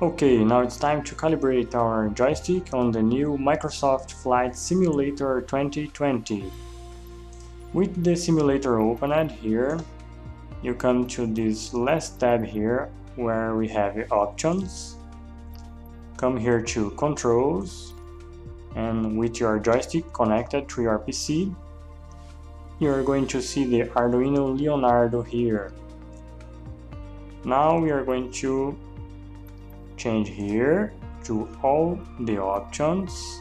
Okay, now it's time to calibrate our joystick on the new Microsoft Flight Simulator 2020. With the simulator opened here, you come to this last tab here where we have options. Come here to controls and with your joystick connected to your PC, you are going to see the Arduino Leonardo here. Now we are going to change here to all the options.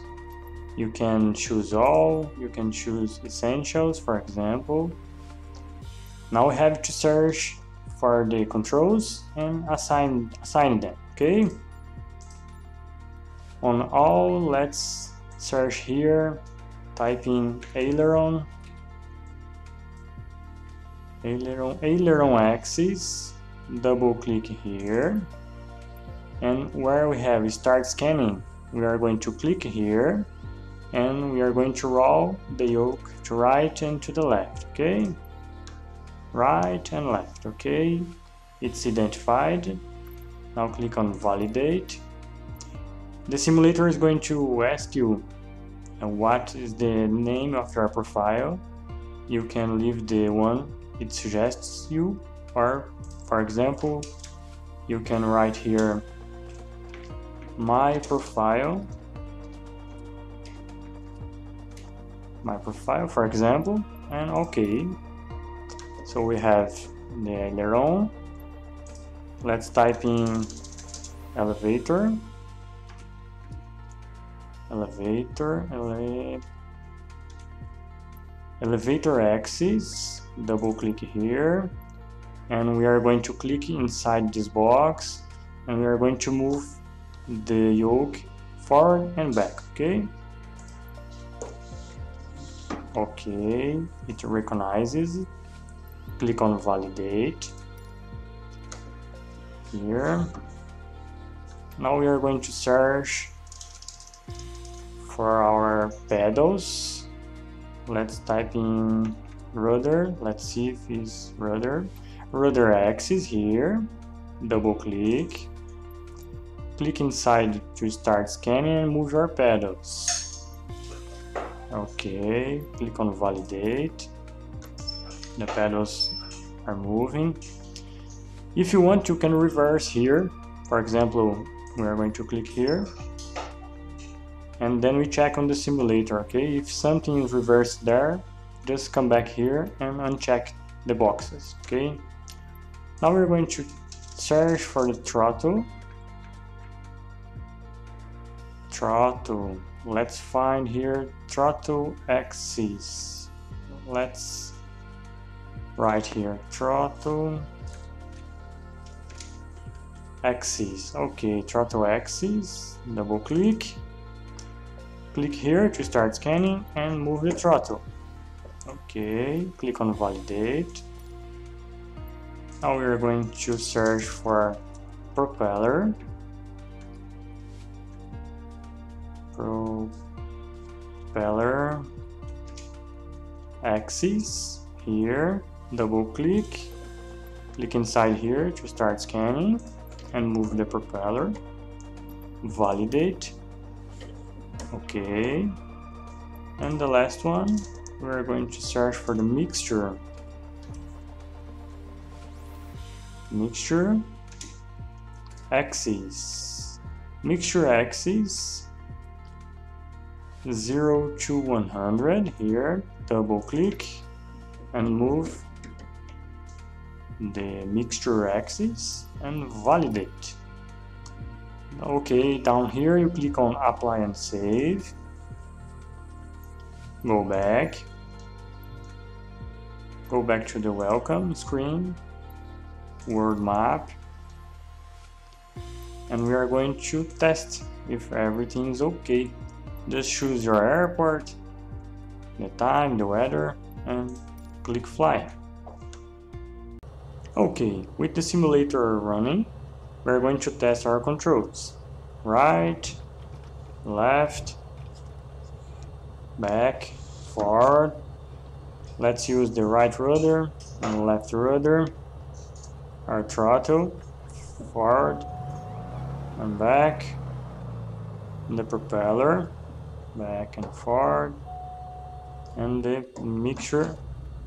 You can choose all, you can choose essentials for example. Now we have to search for the controls and assign, assign them, okay? On all, let's search here, type in aileron, aileron, aileron axis, double click here, and where we have start scanning, we are going to click here, and we are going to roll the yoke to right and to the left, okay? Right and left, okay? It's identified. Now click on validate the simulator is going to ask you uh, what is the name of your profile. You can leave the one it suggests you or for example you can write here my profile. My profile for example and okay. So we have the aileron let's type in elevator. Elevator, ele elevator axis, double click here, and we are going to click inside this box, and we are going to move the yoke forward and back, okay? Okay, it recognizes. Click on validate here. Now we are going to search for our pedals let's type in rudder let's see if it's rudder rudder axis here double click click inside to start scanning and move your pedals. Okay click on validate. The pedals are moving. If you want you can reverse here. For example we are going to click here. And then we check on the simulator okay if something is reversed there just come back here and uncheck the boxes okay now we're going to search for the throttle throttle let's find here throttle axis let's write here throttle axis okay throttle axis double click Click here to start scanning and move the throttle. Okay, click on validate. Now we are going to search for propeller. Propeller axis here, double click, click inside here to start scanning and move the propeller. Validate. Okay and the last one we're going to search for the mixture. Mixture. Axis. Mixture axis 0 to 100 here double click and move the mixture axis and validate Okay, down here you click on apply and save. Go back. Go back to the welcome screen, world map. And we are going to test if everything is okay. Just choose your airport, the time, the weather, and click fly. Okay, with the simulator running, we're going to test our controls. Right, left, back, forward. Let's use the right rudder and left rudder. Our throttle, forward, and back and the propeller back and forth. And the mixture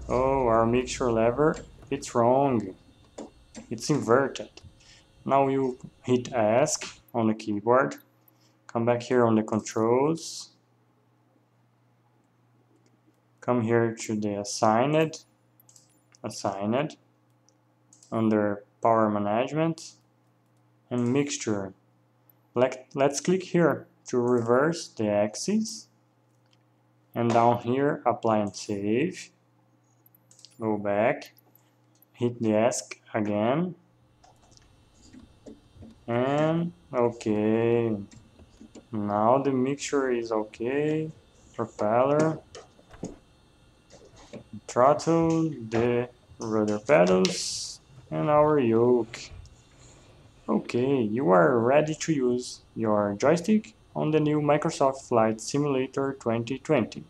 oh our mixture lever it's wrong. It's inverted. Now you hit ESC on the keyboard. Come back here on the controls. Come here to the assigned assigned under power management and mixture. Let, let's click here to reverse the axis. And down here apply and save. Go back. Hit the ESC again. And okay. Now the mixture is okay. Propeller. Throttle. The rudder pedals. And our yoke. Okay you are ready to use your joystick on the new Microsoft Flight Simulator 2020.